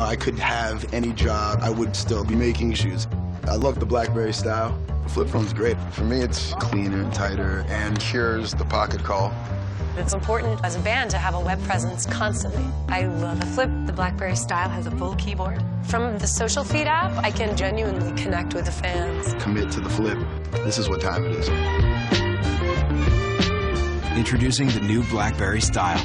I could have any job, I would still be making shoes. I love the BlackBerry style. The flip phone's great. For me, it's cleaner, and tighter, and cures the pocket call. It's important as a band to have a web presence constantly. I love the flip. The BlackBerry style has a full keyboard. From the social feed app, I can genuinely connect with the fans. Commit to the flip. This is what time it is. Introducing the new BlackBerry style.